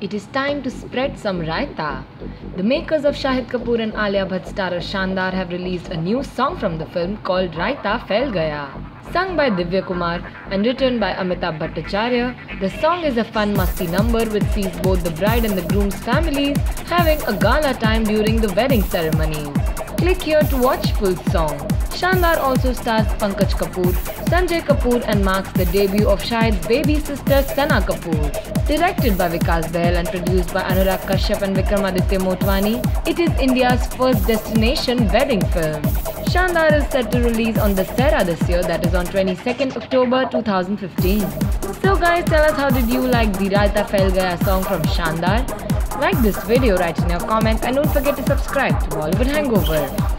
it is time to spread some raita. The makers of Shahid Kapoor and Alia Bhatt starrer Shaandaar have released a new song from the film called Raita Phail Gaya. Sung by Divya Kumar and written by Amitabh Bhattacharya, the song is a fun musty number which sees both the bride and the groom's families having a gala time during the wedding ceremonies. Click here to watch full song. Shaandaar also stars Pankaj Kapoor, Sanjay Kapoor and marks the debut of Shahid's baby sister Sanah Kapoor. Directed by Vikas Bahl and produced by Anurag Kashyap and Vikramaditya Motwani, it is India's first destination wedding film. Shaandaar is set to release on the Dussehra this year that is on 22nd October 2015. So guys tell us how did you like the Raita Phail Gaya song from Shaandaar? Like this video, write in your comments and don't forget to subscribe to Bollywood Hangover.